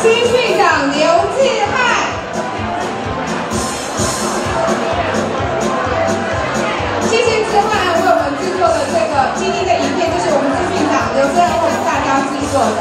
金俊长，刘志汉，谢谢志汉为我们制作的这个《精英的影片》，就是我们金俊长、刘志汉为大家制作的。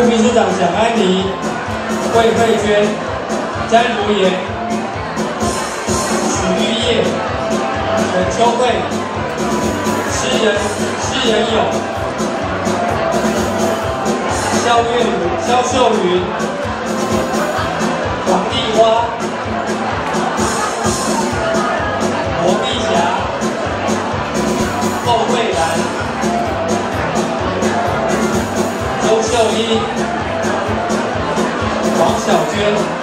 副秘书长蒋安妮、魏佩娟、詹如妍、许玉叶、沈秋慧、诗人诗人勇、肖月肖秀云、黄丽花、罗碧霞、寇慧兰。周秀英、王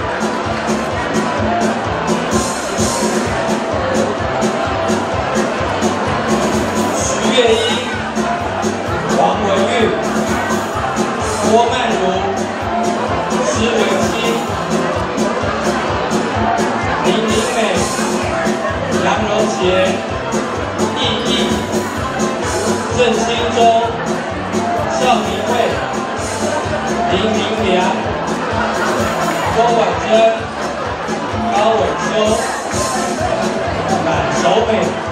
郭婉珍、高伟秋、满守美。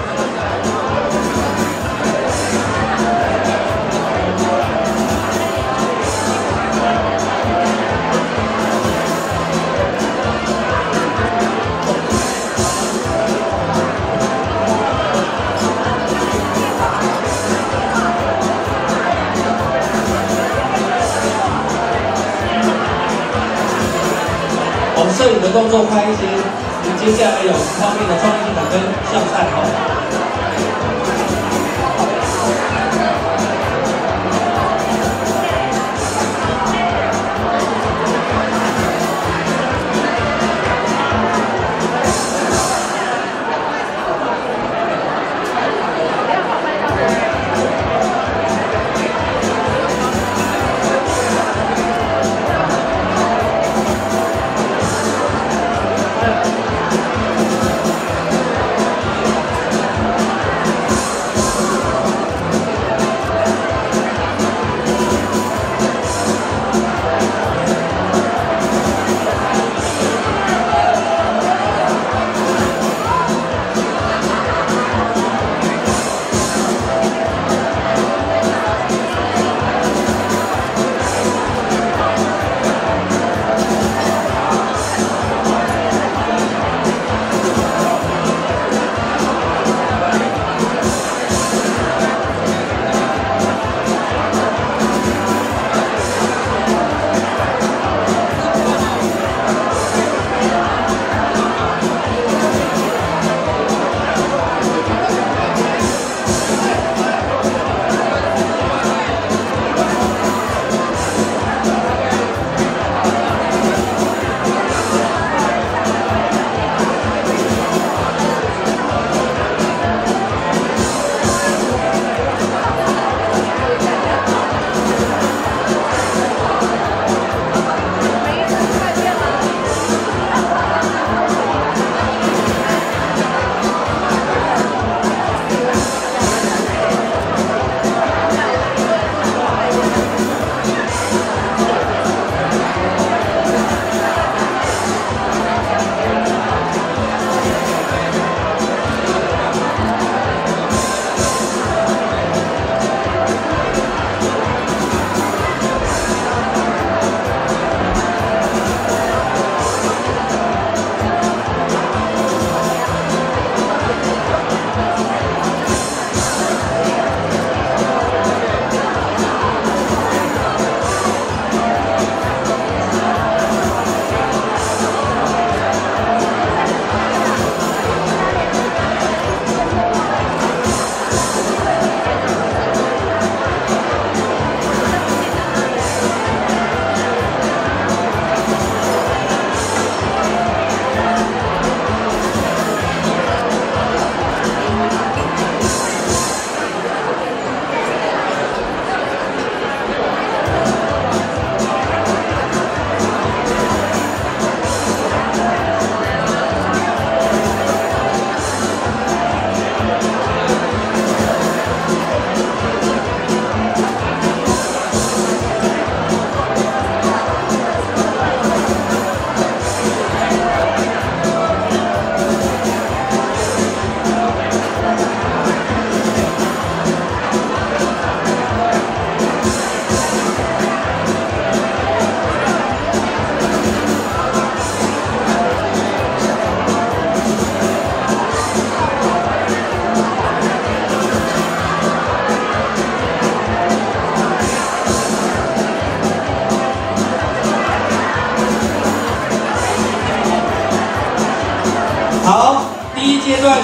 这里的动作快一些，接下来有方面的创意的跟上菜哦。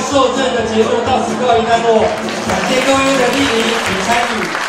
受赠的节目到此告一段落，感谢各位的莅临与参与。